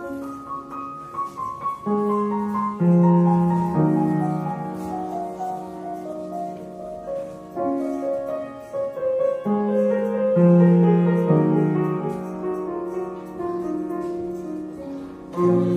thank mm -hmm. you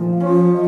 Música